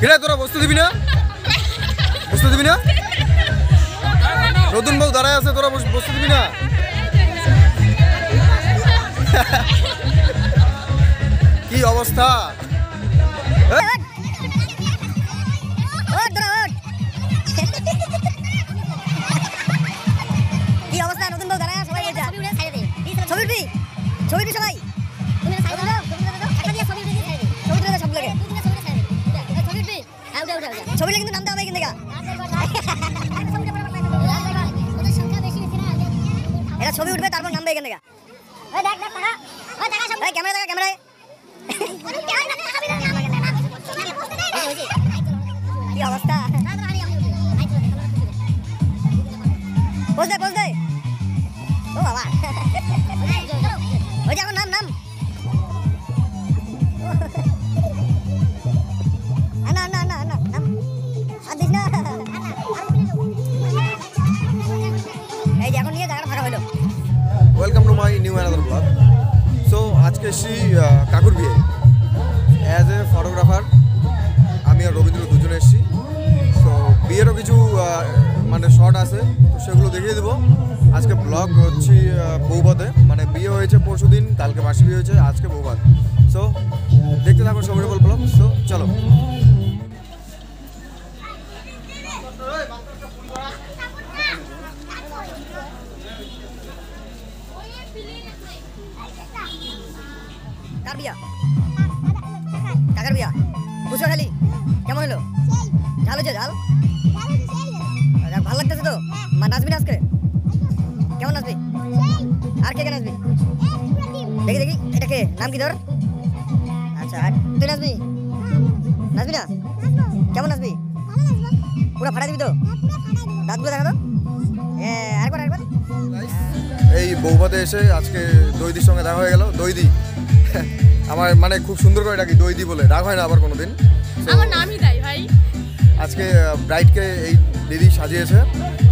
কিরে, তোরা বসতে দিবি না? বসতে দিবি না? নতুন বউ দাঁড়ায় আছে, তোরা বস- বসতে দিবি না? কি অবস্থা? ছবি কিন্তু নামতে হবে কিন্তু এটা ছবি উঠবে তারপর নামবে এখান থেকে ক্যামেরা দেখা ক্যামেরায় কি অবস্থা পোজ দে এসছি কাকুর বিয়ে। অ্যাজ এ ফটোগ্রাফার আমি আর রবীন্দ্র দুজনে এসেছি। তো বিয়েরও কিছু মানে শর্ট আছে, তো সেগুলো দেখিয়ে দেবো। আজকে ব্লগ হচ্ছি বৌবাদে। মানে বিয়ে হয়েছে পরশু দিন কালকে মাসি বিয়ে হয়েছে, আজকে বৌবাদ। সো দেখতে থাকো সবাই বল ব্লগ বুঝছ কেমন হলো? ঝাল হয়েছে ঝাল? ভালো লাগতেছে তো? মা নাচবি না আজকে? কেমন নাচবি? আর কে কে নাচবি? দেখি দেখি। এটা কে নাম কি তোর? আচ্ছা আর তুই নাচবি? নাচবি না? কেমন নাচবি? পুরো ফাটাই দিবি তো? দাঁতগুলো দেখা তো? এ, আরেকবার আরেকবার। এই বৌভাতে এসে আজকে দৈদির সঙ্গে দেখা হয়ে গেল। দৈদি আমার মানে খুব সুন্দর করে ডাকি দই দি বলে। রাগ হয় না আবার কোনোদিন? আমার নামই তাই ভাই। আজকে ব্রাইডকে এই দিদি সাজিয়েছে।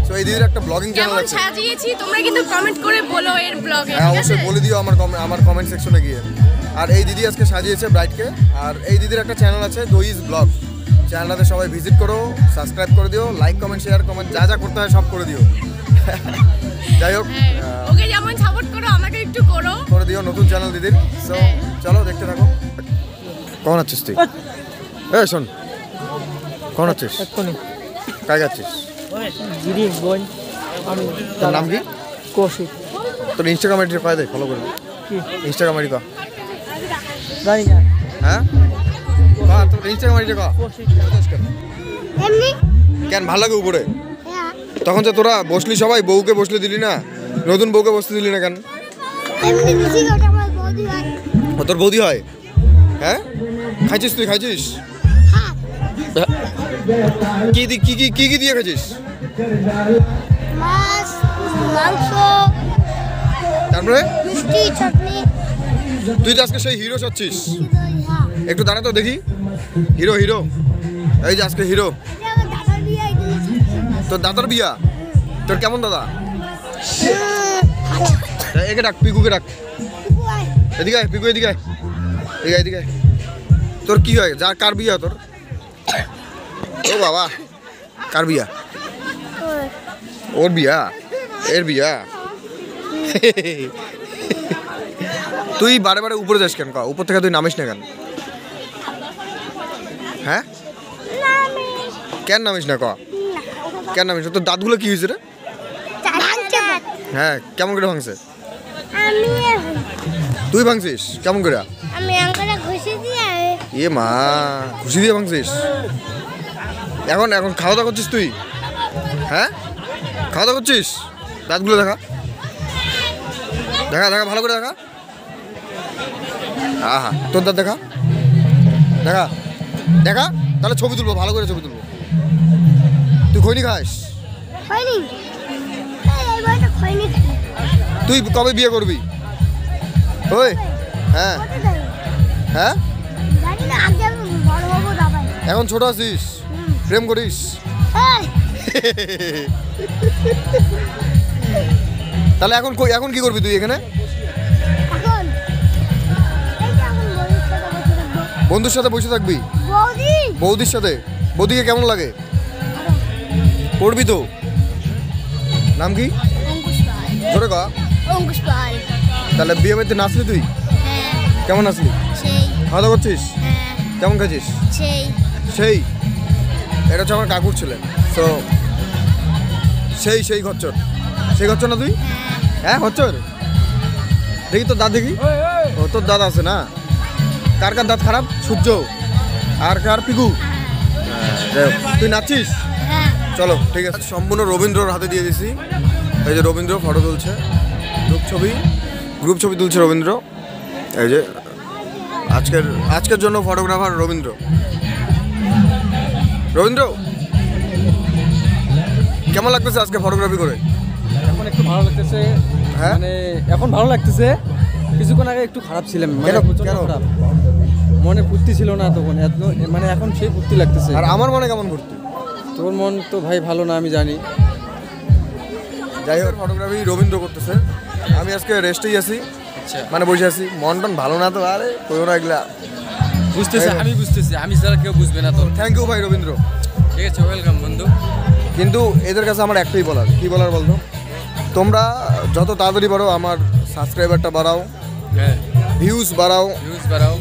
তো এই দিদির একটা ব্লগিং চ্যানেল আছে। সাজিয়েছি? তোমরা কিন্তু কমেন্ট করে বলো এর ব্লগে হ্যাঁ অবশ্যই বলে দিও আমার আমার কমেন্ট সেকশনে গিয়ে। আর এই দিদি আজকে সাজিয়েছে ব্রাইডকে আর এই দিদির একটা চ্যানেল আছে দইজ ব্লগ চ্যানেলটাতে সবাই ভিজিট করো সাবস্ক্রাইব করে দিও লাইক কমেন্ট শেয়ার কমেন্ট যা যা করতে হয় সব করে দিও। যাই হোক ওকে যেমন আমাকে একটু করো। করে দিও নতুন চ্যানেল দিদির। সো হ্যাঁ। চলো দেখতে থাকো। কখন আছিস তুই? এ শোন। কখন আছিস? এক্ষুনি। কাজ যাচ্ছিস দিদি বোন। আমি তোর নাম কি? কৌশিক। তোর ইনস্টাগ্রাম আইডি কয় দে ফলো করে কি? ইনস্টাগ্রাম আইডি কা জানি না। হ্যাঁ? তোর ইনস্টাগ্রাম আইডি কা কেন ভালো লাগে উপরে? তখন তো তোরা বসলি সবাই বউকে বসলে দিলি না? নতুন বউকে বসতে দিলি না কেন? ও, তোর বৌদি হয়? হ্যাঁ? খাইছিস তুই? খাইছিস। কি কি কি কি কি দিয়ে খাইছিস? তারপরে? তুই তো আজকে সেই হিরো সাচ্ছিস হ্যাঁ একটু দাঁড়া তো দেখি। Hero hero. এই যে আজকে হিরো। তোর দাদার বিয়া? তোর কেমন দাদা? একে ডাক পিকুকে ডাক। এদিকে আয়, পিকু এদিকে আয়। এদিকে এদিকে তোর কি হয়? যার কার বিয়া তোর? ও বাবা কার বিয়া? ওর বিয়া? এর বিয়া? তুই বারে বারে উপরে যাস কেন? ক উপর থেকে তুই নামিস না কেন? হ্যাঁ? কেন নামিস না ক? কেন নামিস না? তোর দাঁতগুলো কি হয়েছে রে? হ্যাঁ কেমন করে ভাঙছে? আমি তুই ভাঙছিস? কেমন করে? আমি আঙ্কারা ঘষে দিয়ে এ মা খুশি দিয়ে ভাঙছিস? এখন এখন খাওয়া দাওয়া করছিস তুই? হ্যাঁ? খাওয়া দাওয়া করছিস? দাঁতগুলো দেখা। দেখা দেখা ভালো করে দেখা। আহা তোর দাঁত দেখা। দেখা। দেখা তাহলে ছবি তুলবো ভালো করে ছবি তুলবো। তুই খৈনি খাস? হয়নি তুই কবে বিয়ে করবি? ওই হ্যাঁ। হ্যাঁ? এখন ছোট আছিস? প্রেম করিস? তাহলে এখন এখন কি করবি তুই এখানে। বন্ধুর সাথে বসে থাকবি? বৌদির সাথে? বৌদিকে কেমন লাগে? পড়বি তো? নাম কি? পাল। কা অঙ্কুশ পাল। তাহলে বিয়ে বাড়িতে নাচলি তুই? হ্যাঁ। কেমন নাচলি সেই। খাওয়া দাওয়া করছিস? হ্যাঁ। কেমন খাচ্ছিস সেই। সেই? এটা হচ্ছে আমার কাকুর ছিলেন তো সেই সেই খচ্চর। সেই খচ্চর না তুই? হ্যাঁ। খচ্চর? দেখি তোর দাঁত দেখি। ও তোর দাঁত আছে না? কার কার দাঁত খারাপ? সূর্য। আর কার? পিকু তুই নাচছিস? হ্যাঁ। চলো ঠিক আছে। সম্পূর্ণ রবীন্দ্রর হাতে দিয়ে দিছি। এই যে রবীন্দ্র ফটো তুলছে। ছবি গ্রুপ ছবি তুলছে রবীন্দ্র। এই যে আজকের আজকের জন্য ফটোগ্রাফার রবীন্দ্র। রবীন্দ্র কেমন লাগতেছে আজকে ফটোগ্রাফি করে? এখন একটু ভালো লাগতেছে। হ্যাঁ? মানে এখন ভালো লাগতেছে। কিছুক্ষণ আগে একটু খারাপ ছিলাম। মানে? খারাপ। মনে ফুর্তি ছিল না তখন। এত মানে এখন সেই ফুর্তি লাগতেছে। আর আমার মনে কেমন ঘুরতে তোর মন তো ভাই ভালো না আমি জানি। যাই হোক ফটোগ্রাফি রবীন্দ্র করতেছে। আমি আজকে রেস্টেই আছি। আচ্ছা। মানে বসে আছি। মন টন ভালো না তো? আরে কইও না এগুলা। বুঝতেছি আমি বুঝতেছি। আমি ছাড়া কেউ বুঝবে না তো। থ্যাংক ইউ ভাই রবীন্দ্র। ঠিক আছে ওয়েলকাম বন্ধু। কিন্তু এদের কাছে আমার একটাই বলার। কি বলার বলতো? তোমরা যত তাড়াতাড়ি বাড়ো আমার সাবস্ক্রাইবারটা বাড়াও। হ্যাঁ। ভিউজ বাড়াও। নিউজ বাড়াও।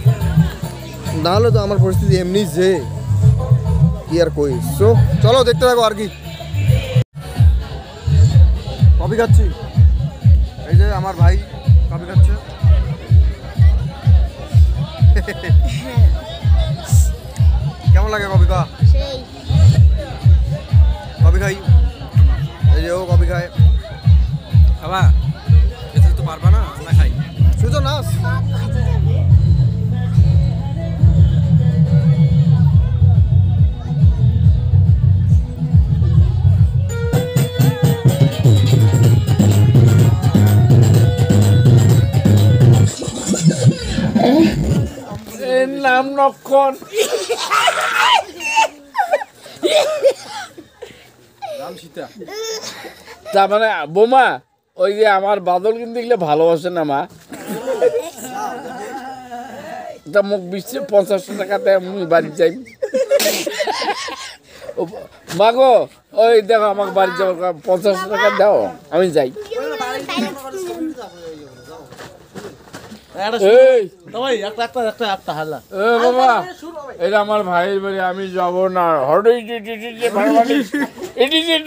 নাহলে তো আমার পরিস্থিতি এমনি যে কি আর কই। সো চলো দেখতে থাকো আর কি। কফি খাচ্ছি? আমার ভাই কবে খাচ্ছে। কেমন লাগে কবি খা কবি খাই। এই যে ও কবি খায়। খাবা? এতে তো পারবা না না খাই। শুধু নাচ নাম নক্ষণ তার মানে বোমা ওই যে আমার বাদল কিন্তু দেখলে ভালোবাসে না মা? তা মোক বিশে পঞ্চাশ টাকাতে আমি বাড়ি যাই। মা গো ওই দেখো আমাকে বাড়ি যাব পঞ্চাশ টাকা দাও আমি যাই। এই ভাই একটা একটা একটা একটা হাল্লা এ বাবা এটা আমার ভাইয়ের বাড়ি আমি যাব না হরি এটি যে